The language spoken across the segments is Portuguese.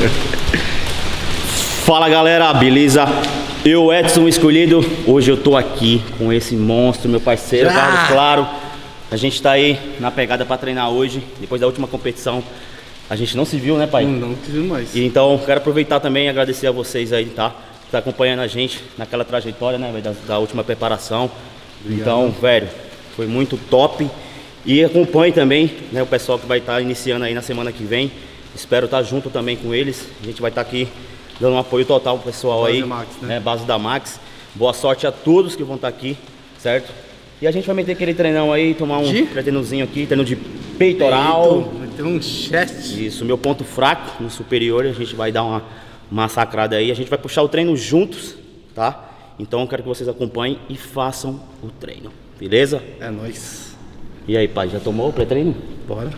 Fala galera, beleza? Eu, Edson Escolhido, hoje eu tô aqui com esse monstro, meu parceiro, Ah! Carlos Claro. A gente tá aí na pegada pra treinar hoje, depois da última competição. A gente não se viu, né, pai? Não preciso mais. E então, quero aproveitar também e agradecer a vocês aí, tá? Que tá acompanhando a gente naquela trajetória, né, da, da última preparação. Então, velho, foi muito top. E acompanhe também, né, o pessoal que vai estar iniciando aí na semana que vem. Espero estar junto também com eles. A gente vai estar aqui dando um apoio total pro pessoal Base aí, Max, né? Base da Max. Boa sorte a todos que vão estar aqui, certo? E a gente vai meter aquele treinão aí, tomar um De? treinozinho aqui, treino de peitoral. Tem um chest. Isso, meu ponto fraco no superior, a gente vai dar uma massacrada aí. A gente vai puxar o treino juntos, tá? Então eu quero que vocês acompanhem e façam o treino, beleza? É nóis. E aí, pai, já tomou o pré-treino? Bora.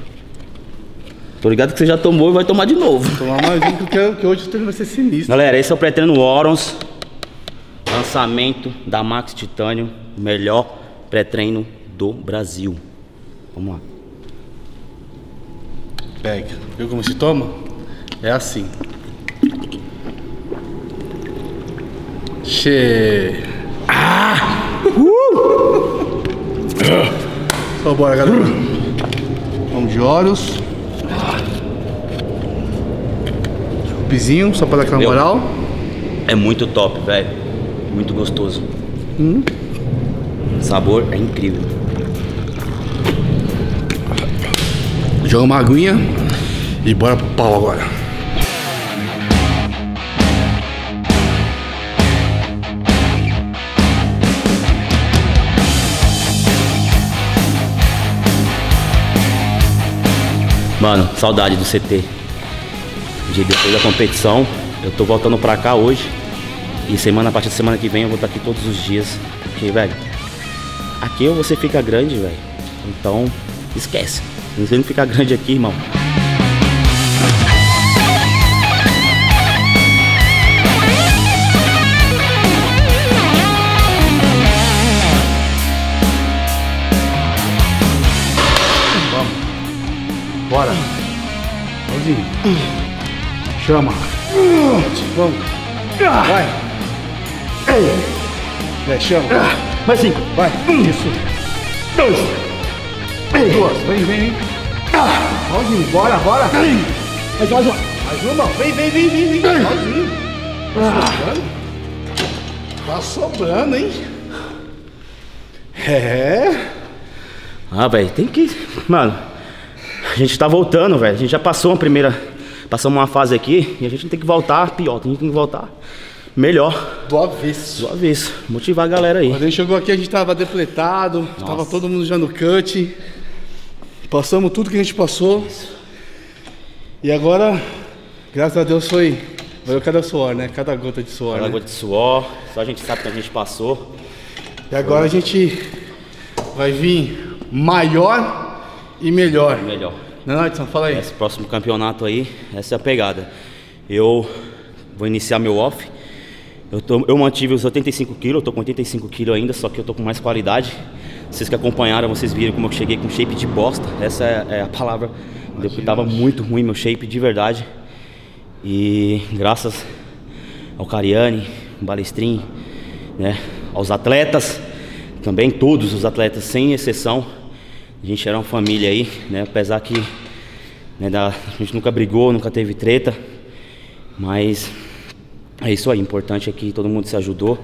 Tô ligado que você já tomou e vai tomar de novo. Tomar mais um, porque, porque hoje o treino vai ser sinistro. Galera, esse é o pré-treino Orons. Lançamento da Max Titânio, melhor pré-treino do Brasil. Vamos lá. Pega. Viu como se toma? É assim. Che. Ah! Uh! Só bora, galera. Vamos de olhos. Pizinho, só pra dar aquela Meu. moral. É muito top, velho. Muito gostoso. O sabor é incrível. Joga uma aguinha e bora pro pau agora. Mano, saudade do CT. Dia depois da competição, eu tô voltando pra cá hoje. E semana, a partir da semana que vem eu vou estar aqui todos os dias. Porque, velho, aqui ou você fica grande, velho. Então, esquece. Você não fica grande aqui, irmão. Bora. Pauzinho. Chama. Vamos. Vai. Vai, chama. Mais cinco. Vai. Isso. Dois. Duas. Vem, vem, vem. Pauzinho, bora, bora. Mais mais uma. Mais uma. Vem, vem, vem, vem, vem. Pauzinho. Tá sobrando. Tá sobrando, hein? É. Ah, velho, tem que. Mano, a gente tá voltando, velho. A gente já passou uma primeira. Passamos uma fase aqui e a gente tem que voltar pior. A gente tem que voltar melhor. Do avesso. Do avesso. Motivar a galera aí. Quando a gente chegou aqui, a gente tava depletado, tava todo mundo já no cut. Passamos tudo que a gente passou. E agora, graças a Deus, foi. Valeu cada suor, né? Cada gota de suor, Água né? de suor. Só a gente sabe que a gente passou. E agora a gente vai vir maior e melhor. Melhor. Não, Edson, fala aí. Esse próximo campeonato aí, essa é a pegada. Eu vou iniciar meu off. Eu, tô- eu mantive os 85 quilos, eu tô com 85 quilos ainda, só que eu tô com mais qualidade. Vocês que acompanharam, vocês viram como eu cheguei com shape de bosta. Essa é, é a palavra. Que tava muito ruim meu shape, de verdade. E graças ao Cariani, Balestrin, né, aos atletas, também todos os atletas, sem exceção. A gente era uma família aí, né, apesar que né, da- a gente nunca brigou, nunca teve treta, mas é isso aí, o importante é que todo mundo se ajudou.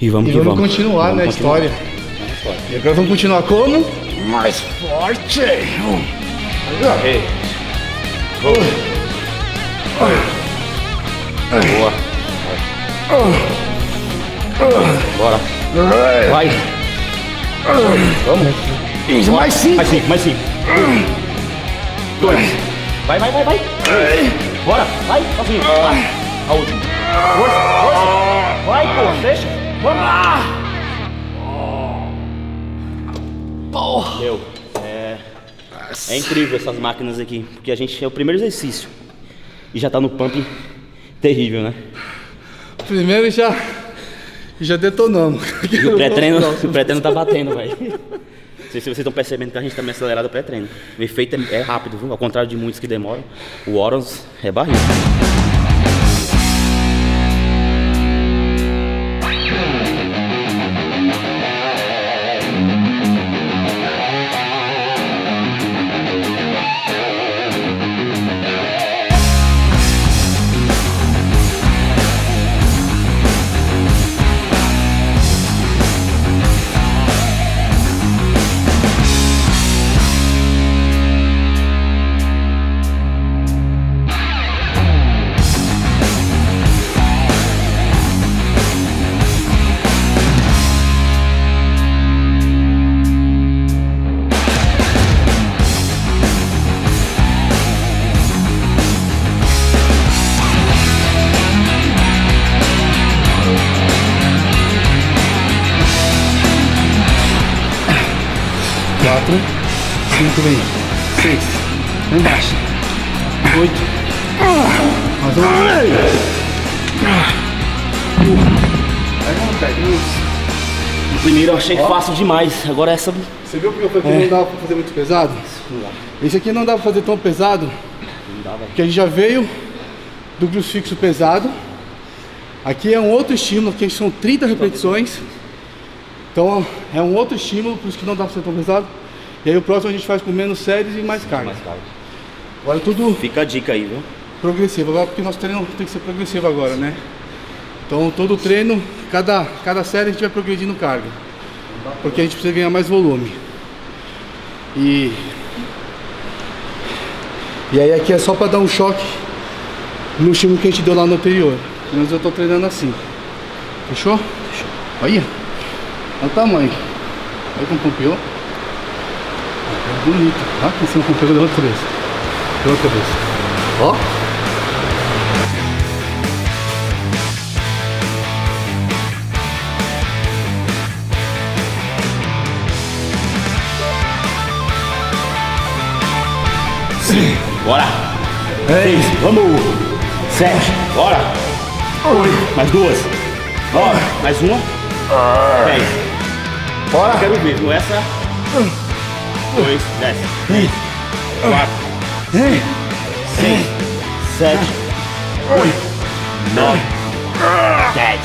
E vamos E que vamos vamos. continuar Vamos na continuar. história. E agora vamos continuar como? Mais forte! Ei. Boa. Bora. Vai. Vamos. Isso, mais cinco! Mais cinco, mais cinco. Um, Dois. Vai, vai, vai, vai. Bora. Vai, sozinho. Vai. A última. Força, força. Vai, pô. Deixa. Vamos. Porra. Meu, é... É incrível essas máquinas aqui, porque a gente é o primeiro exercício e já tá no pump terrível, né? Primeiro já. Já detonamos. E o pré-treino, o pré-treino tá batendo, velho. sei se vocês estão percebendo que a gente tá meio acelerado pré-treino. O efeito é, é rápido, viu? Ao contrário de muitos que demoram. O Orons é barriga. Quatro, cinco, vem. Seis, lá embaixo. Oito. Mais um, pega um. O primeiro eu achei fácil demais. Agora essa. Você viu porque eu falei que não dava pra fazer muito pesado? Esse aqui não dá pra fazer tão pesado, Não dava. porque a gente já veio do crucifixo pesado. Aqui é um outro estímulo, aqui são 30 repetições. Então é um outro estímulo, por isso que não dá pra ser tão pesado. E aí o próximo a gente faz com menos séries e mais carga. Mais. Agora tudo Fica a dica aí, viu? progressivo, agora porque nosso treino tem que ser progressivo agora, né? Então todo treino, cada, cada série a gente vai progredindo carga. Porque a gente precisa ganhar mais volume. E. E aí aqui é só para dar um choque no estímulo que a gente deu lá no anterior. Mas eu tô treinando assim. Fechou? Fechou. Olha. Olha o tamanho. Olha como pompeou. É bonito. Tá? Em cima pompeou da outra cabeça. Da outra cabeça. Ó. Bora! Seis. Vamos! Sete! Bora! Oito! Mais duas! Nove! Mais uma! Dez! Bora. Quero ver, viu? Essa. Dois, dez. Três, quatro, cinco, sete, oito, nove, dez.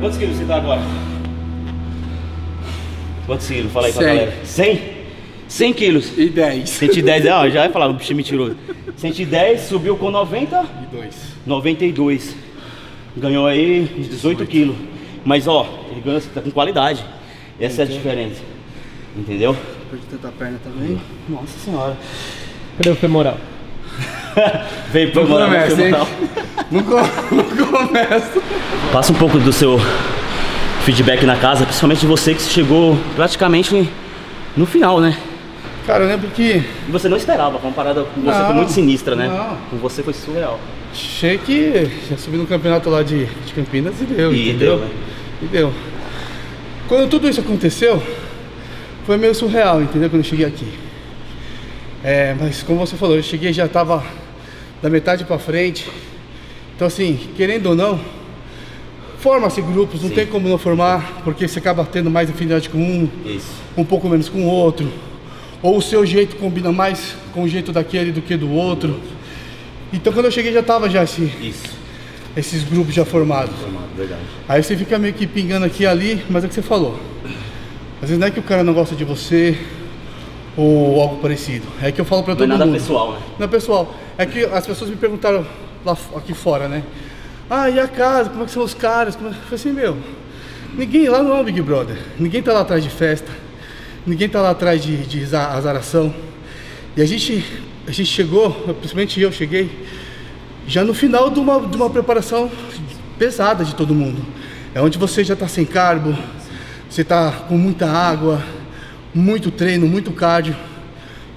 Quantos quilos você tá agora? Quantos quilos? Fala aí pra Cem. galera. 100? 100 quilos. E 10. 110, ó, já vai falar, o bicho mentiroso. 110, subiu com 90, E 2. 92. Ganhou aí 18 quilos. Mas ó, ele ganhou, tá com qualidade. Essa é a diferença. Entendeu? Perdi tanta perna também. Nossa senhora. Cadê o femoral? Veio pro Não moral, começa, foi hein? moral. Não, co- não começa. Passa um pouco do seu feedback na casa, principalmente de você que chegou praticamente no final, né? Cara, eu lembro que você não esperava, foi uma parada com você Não, foi muito sinistra, né? não. Com você foi surreal. achei que já subi no campeonato lá de, de Campinas e deu, E entendeu? deu, né? E deu. Quando tudo isso aconteceu, foi meio surreal, entendeu? Quando eu cheguei aqui. É, mas como você falou, eu cheguei e já tava da metade pra frente. Então assim, querendo ou não, forma-se grupos, não Sim. tem como não formar, porque você acaba tendo mais afinidade com um, Isso. um pouco menos com o outro, ou o seu jeito combina mais com o jeito daquele do que do outro. Então quando eu cheguei já tava já esse, Isso. esses grupos já formados. Formado, verdade. Aí você fica meio que pingando aqui e ali, mas é o que você falou. Às vezes não é que o cara não gosta de você ou algo parecido. É que eu falo pra Não é todo nada mundo. pessoal, né? Não, pessoal, é que as pessoas me perguntaram lá aqui fora, né? Ah, e a casa? Como é que são os caras? Como é... Eu falei assim, meu, ninguém lá não é um Big Brother. Ninguém tá lá atrás de festa. Ninguém tá lá atrás de, de aza- azaração. E a gente, a gente chegou, principalmente eu cheguei, já no final de uma, de uma preparação pesada de todo mundo. É onde você já tá sem carbo, você tá com muita água, muito treino, muito cardio.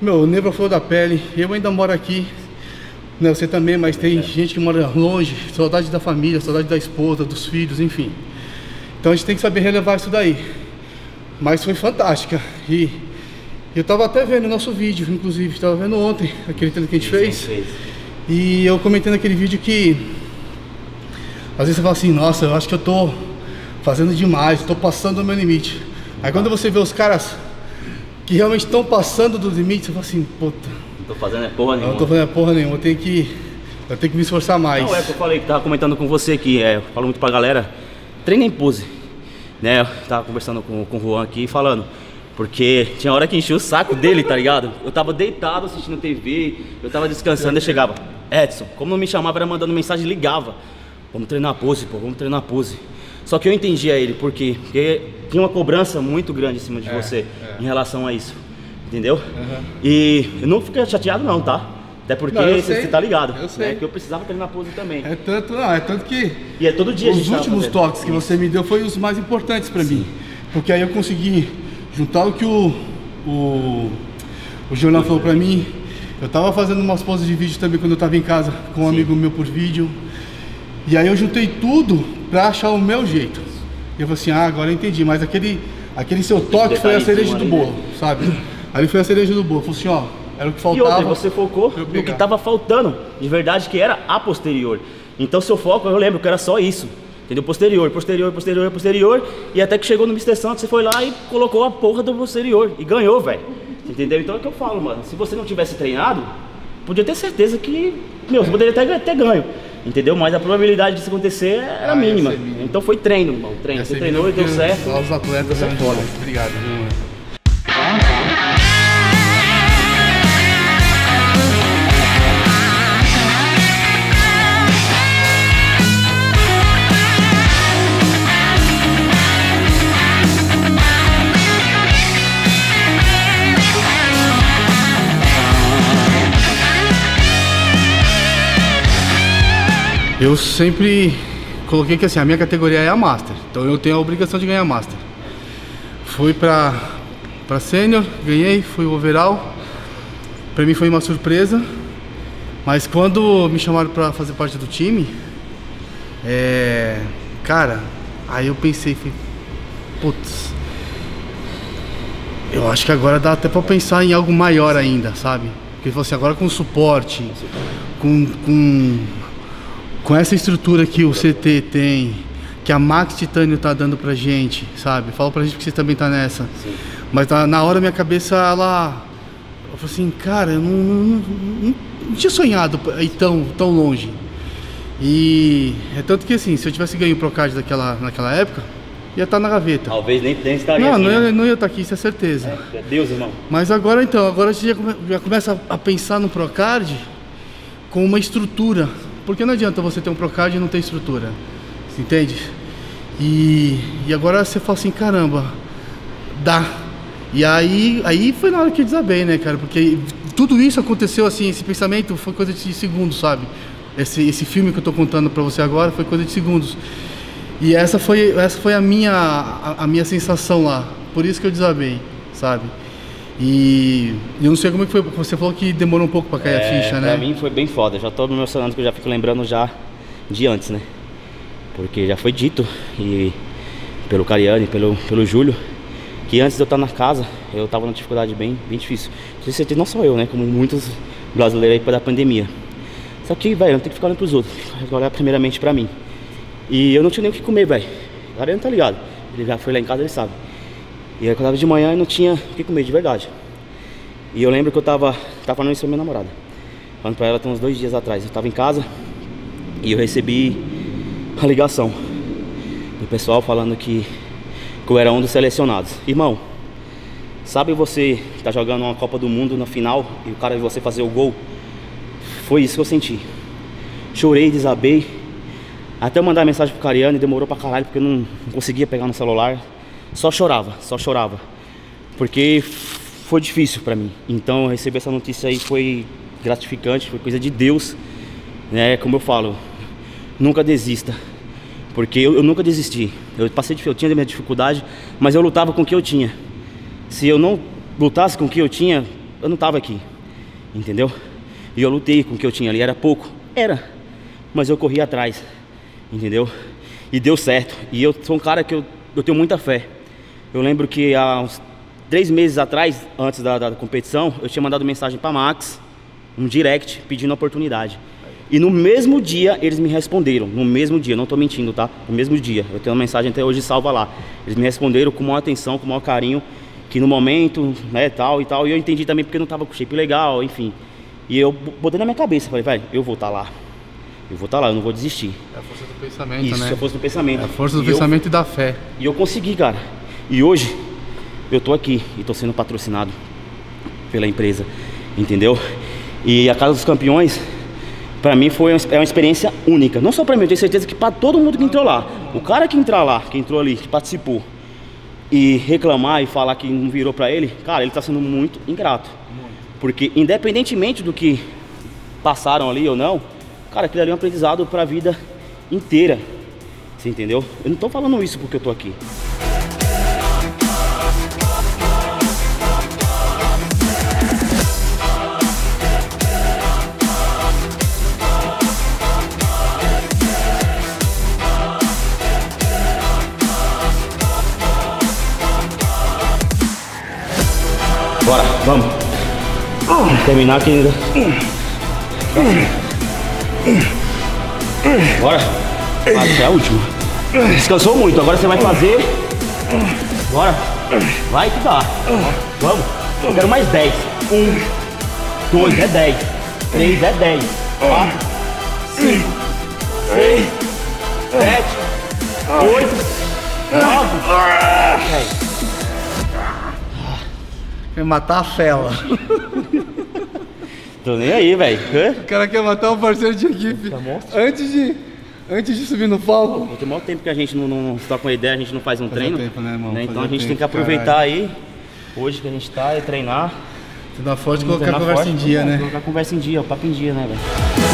Meu, Nebra falou da pele, eu ainda moro aqui, né, você também, mas tem gente que mora longe, saudade da família, saudade da esposa, dos filhos, enfim. Então a gente tem que saber relevar isso daí. Mas foi fantástica. E eu tava até vendo o nosso vídeo, inclusive, tava vendo ontem aquele treino que a gente fez. Fez. E eu comentei naquele vídeo que às vezes você fala assim, nossa, eu acho que eu tô fazendo demais, tô passando do meu limite. Aí quando você vê os caras que realmente estão passando do limite, você fala assim, puta. Não tô fazendo é porra nenhuma. não tô fazendo porra nenhuma, eu tenho que. Eu tenho que me esforçar mais. Não, é que eu falei que tava comentando com você aqui, é, eu falo muito pra galera, treina em pose. Né? Eu tava conversando com, com o Juan aqui falando. Porque tinha hora que enchia o saco dele, tá ligado? Eu tava deitado assistindo TV, eu tava descansando e chegava. Edson, como não me chamava, era mandando mensagem, ligava. Vamos treinar a pose, pô, vamos treinar a pose. Só que eu entendia ele, por quê? Porque tinha uma cobrança muito grande em cima de você em relação a isso. Entendeu? E eu não fiquei chateado não, tá? Até porque Não, você você tá ligado. Eu sei. né? Que eu precisava treinar pose também. É tanto, não, é tanto que E é todo dia os últimos toques que você me deu foi os mais importantes pra mim. Porque aí eu consegui juntar o que o, o, o Jornal falou pra mim. Eu tava fazendo umas poses de vídeo também quando eu tava em casa com um amigo meu por vídeo. E aí eu juntei tudo pra achar o meu jeito. E eu falei assim, ah, agora eu entendi, mas aquele, aquele seu toque foi a cereja do bolo, sabe? Ali foi a cereja do bolo. Eu falei assim, ó, era o que E faltava. outra, você focou no que estava faltando, de verdade, que era a posterior. Então seu foco, eu lembro que era só isso. Entendeu? Posterior, posterior, posterior, posterior. E até que chegou no Mr. Santos, você foi lá e colocou a porra do posterior. E ganhou, velho. Entendeu? Então é o que eu falo, mano. Se você não tivesse treinado, podia ter certeza que, meu, você poderia ter, ter ganho. Entendeu? Mas a probabilidade disso acontecer era Ah, mínima. Então foi treino, irmão. Treino. Você treinou e deu certo. Só os atletas eram certo. demais. Obrigado, viu, Eu sempre coloquei que assim, a minha categoria é a Master, então eu tenho a obrigação de ganhar Master. Fui pra, pra Sênior, ganhei, fui overall. Pra mim foi uma surpresa, mas quando me chamaram pra fazer parte do time, é, cara, aí eu pensei, falei, putz, eu acho que agora dá até pra pensar em algo maior ainda, sabe? Porque você agora com suporte, com, com com essa estrutura que o CT tem, que a Max Titânio tá dando pra gente, sabe? Fala pra gente que você também tá nessa. Mas na, na hora minha cabeça, ela. Eu falei assim, cara, eu não, não, não- não tinha sonhado ir tão, tão longe. E é tanto que assim, se eu tivesse ganho o Procard daquela, naquela época, ia estar na gaveta. Talvez nem, nem estaria Não, aqui, não né? ia, não ia estar aqui, isso é certeza. É Deus, irmão. Mas agora então, agora você já, come- já começa a pensar no Procard com uma estrutura. Porque não adianta você ter um Procard e não ter estrutura. Entende? E, e agora você fala assim, caramba, dá. E aí, aí foi na hora que eu desabei, né, cara? Porque tudo isso aconteceu assim, esse pensamento foi coisa de segundos, sabe? Esse, esse filme que eu tô contando pra você agora foi coisa de segundos. E essa foi, essa foi a, minha, a, a minha sensação lá. Por isso que eu desabei, sabe? E eu não sei como é que foi. Você falou que demorou um pouco pra cair a ficha, né? É, Pra mim foi bem foda. Já tô me emocionando que eu já fico lembrando já de antes, né? Porque já foi dito e pelo Cariani, pelo, pelo Júlio, que antes de eu estar na casa, eu tava numa dificuldade bem, bem difícil. Tenho certeza, não só eu, né? Como muitos brasileiros aí por da pandemia. Só que, velho, não tem que ficar olhando pros outros, tem que olhar primeiramente pra mim. E eu não tinha nem o que comer, velho. O Cariani tá ligado. Ele já foi lá em casa, ele sabe. E eu tava de manhã, eu não tinha o que comer de verdade. E eu lembro que eu tava, tava falando isso pra minha namorada. Falando pra ela tem uns dois dias atrás. Eu tava em casa e eu recebi uma ligação do pessoal falando que, que eu era um dos selecionados. Irmão, sabe você tá jogando uma Copa do Mundo na final e o cara de você fazer o gol? Foi isso que eu senti. Chorei, desabei. Até mandar mensagem pro Cariani demorou pra caralho porque eu não conseguia pegar no celular. Só chorava, só chorava. Porque foi difícil pra mim. Então receber essa notícia aí foi gratificante, foi coisa de Deus. Né? Como eu falo, nunca desista. Porque eu, eu nunca desisti. Eu passei dif- eu tinha minha dificuldade, mas eu lutava com o que eu tinha. Se eu não lutasse com o que eu tinha, eu não tava aqui. Entendeu? E eu lutei com o que eu tinha ali, era pouco. Era. Mas eu corri atrás. Entendeu? E deu certo. E eu sou um cara que eu, eu tenho muita fé. Eu lembro que há uns três meses atrás, antes da, da competição, eu tinha mandado mensagem pra Max, um direct, pedindo oportunidade. E no mesmo dia eles me responderam, no mesmo dia, não tô mentindo, tá? No mesmo dia, eu tenho uma mensagem até hoje salva lá. Eles me responderam com maior atenção, com maior carinho, que no momento, né, tal e tal. E eu entendi também porque não tava com shape legal, enfim. E eu botei na minha cabeça, falei, vai, eu vou estar tá lá. Eu vou estar tá lá, eu não vou desistir. É a força do pensamento, Isso, né? é a força do pensamento. É a força do e pensamento eu, e da fé. E eu consegui, cara. E hoje eu tô aqui e tô sendo patrocinado pela empresa, entendeu? E a Casa dos Campeões para mim foi uma, é uma experiência única. Não só para mim, eu tenho certeza que para todo mundo que entrou lá. O cara que entrar lá, que entrou ali, que participou, e reclamar e falar que não virou para ele, cara, ele tá sendo muito ingrato. Porque independentemente do que passaram ali ou não, cara, aquilo ali é um aprendizado para a vida inteira. Você entendeu? Eu não tô falando isso porque eu tô aqui. Vamos. Terminar aqui ainda. Bora. Até a última. Descansou muito, agora você vai fazer. Bora. Vai que dá. Vamos. Eu quero mais 10. 1, 2 é 10. 3 é 10. 4, 5, 6, 7, 8, 9, 10. Vai matar a fela. Tô nem aí, velho. O cara quer matar o parceiro de equipe. Tá antes de, antes de subir no palco. Tem maior tempo que a gente não, não está com ideia, a gente não faz um faz treino. Tempo, né, né? Então a gente tempo, tem que aproveitar caralho. aí, hoje que a gente tá, e treinar. Você dá forte colocar a conversa forte, em dia, né? Colocar a conversa em dia, o papo em dia, né, velho?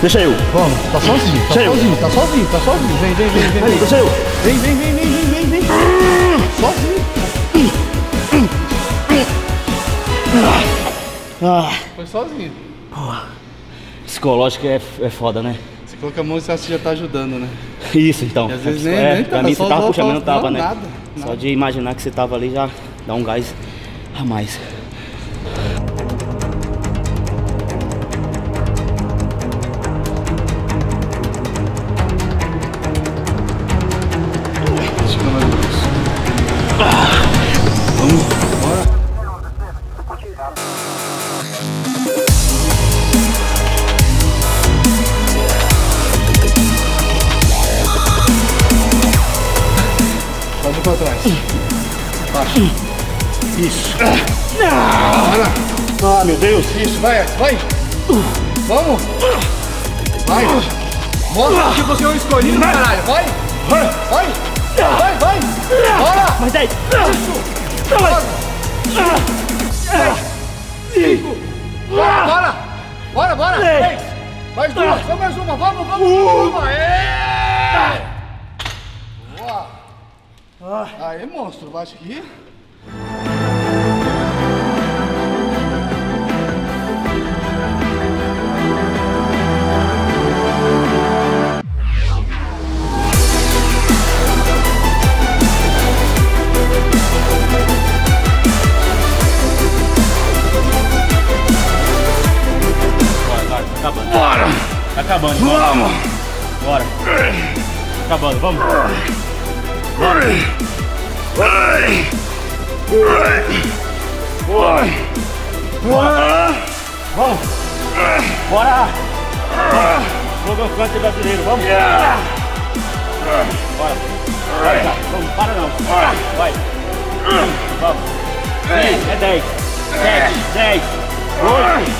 Deixa eu. Vamos. Tá sozinho. Tá deixa sozinho. Eu. Tá sozinho. Tá sozinho. Vem, vem, vem, vem. Deixa eu. Vem, vem, vem, vem, vem, vem, vem. Sozinho. Ah. Foi sozinho. Porra. Psicológico é, é foda, né? Você coloca a mão e você acha que já tá ajudando, né? Isso, então. E às vezes nem, é, nem pra tá, mim você tava puxando, não tava, né? Nada. Só de imaginar que você tava ali já dá um gás a mais. Deus. Isso, vai, vai. Vamos. Vai. Mostra que você é um escolhido, caralho. Vai. Vai. Vai, vai. Bora. Mais dez. Isso. Bora. Cinco. Bora. Bora, bora. Três. Mais duas. Só mais uma. Vamos, vamos. Uma. É. Boa. Aí, monstro. Bate aqui. Vamos! Bora. Acabando, vamos. Bora. Vai. Bora. Bora. Vamos. Bora. Vamos. Canto brasileiro, vamos. Bora. Vai, Vamos, para não. Vai. Vamos. é dez. Sete, dez, oito,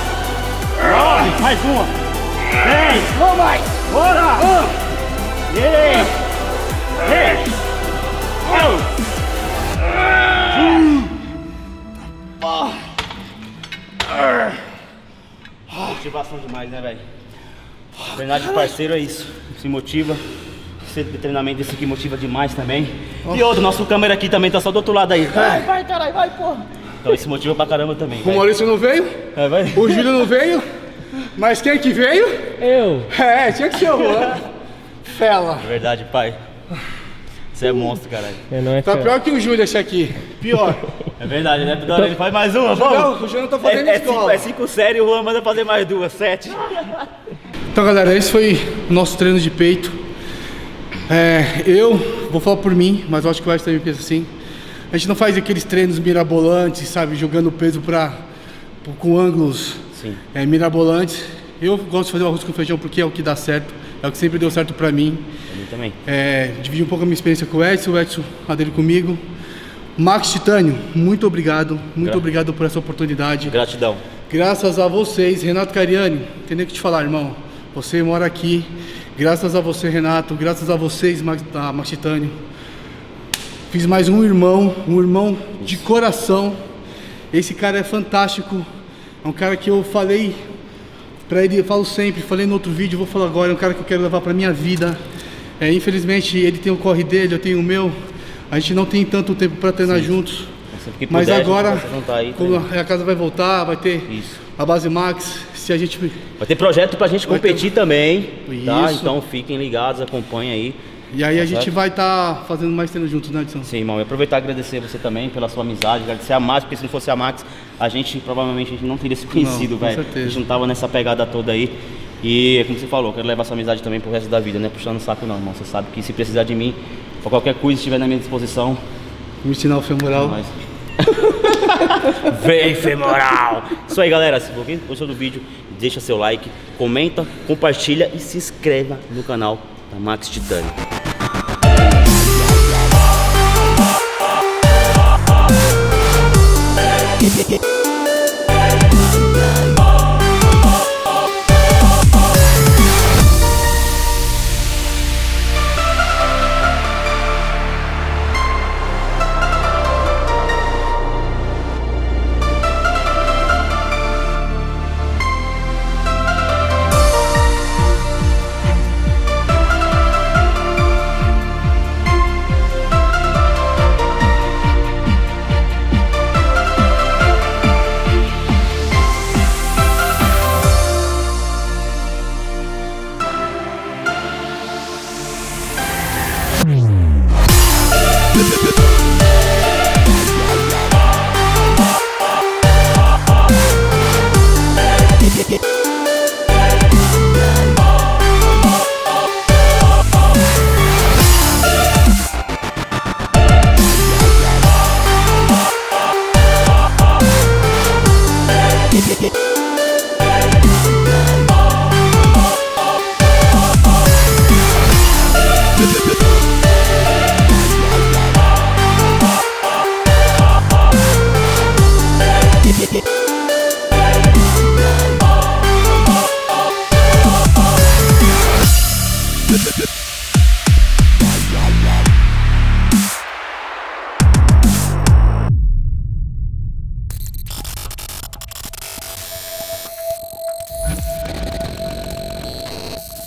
nove, mais uma. Vem! Vamos mais! Bora! Um! Três! Três! Motivação demais, né, velho? Treinar de parceiro é isso. Se motiva. Esse treinamento desse aqui motiva demais também. E outro, nosso câmera aqui também tá só do outro lado aí. Vai, vai, caralho, vai, porra. Então esse motiva pra caramba também. O vai. Maurício não veio, É, vai. o Júlio não veio, mas quem que veio? Eu. É, tinha que ser o Juan. Fela. É verdade, pai. Você é monstro, caralho. É, não é Tá fé. pior que o Júlio esse aqui. Pior. É verdade, né? Hora ele faz mais uma, vamos. Não, o Júlio tá fazendo é, é, cinco, escola. é cinco séries, o Juan manda fazer mais duas, sete. Então, galera, esse foi o nosso treino de peito. É, eu vou falar por mim, mas eu acho que o Wes também pensa assim. A gente não faz aqueles treinos mirabolantes, sabe? Jogando peso pra, com ângulos Sim. é, mirabolantes. Eu gosto de fazer o arroz com feijão porque é o que dá certo. É o que sempre deu certo pra mim. Pra mim também. É, dividir um pouco a minha experiência com o Edson, o Edson a dele comigo. Max Titânio, muito obrigado. Muito Gra- obrigado por essa oportunidade. Gratidão. Graças a vocês, Renato Cariani, tem nem o que te falar, irmão. Você mora aqui. Graças a você, Renato. Graças a vocês, Max, a Max Titânio. Fiz mais um irmão, um irmão de coração. Esse cara é fantástico. É um cara que eu falei pra ele, eu falo sempre, falei no outro vídeo, vou falar agora. É um cara que eu quero levar pra minha vida. É, infelizmente, ele tem o corre dele, eu tenho o meu. A gente não tem tanto tempo pra treinar juntos. Que Mas puder, a gente agora, aí, como a casa vai voltar, vai ter Isso. a base Max. Se a gente. Vai ter projeto pra gente Vai ter- competir também, tá? Isso. Então fiquem ligados, acompanhem aí. E aí a Tá gente certo? vai estar fazendo mais treino juntos, né, Edson? Sim, irmão. E aproveitar e agradecer você também pela sua amizade, agradecer a Max, porque se não fosse a Max, a gente provavelmente a gente não teria se conhecido, com velho. certeza. A gente não tava nessa pegada toda aí. E é como você falou, quero levar essa amizade também pro resto da vida, não é puxando o saco não, irmão. Você sabe que se precisar de mim, pra qualquer coisa estiver na minha disposição, Me ensinar o femoral. nós. Vem, femoral! Isso aí, galera. Se você gostou do vídeo, deixa seu like, comenta, compartilha e se inscreva no canal da Max Titânio.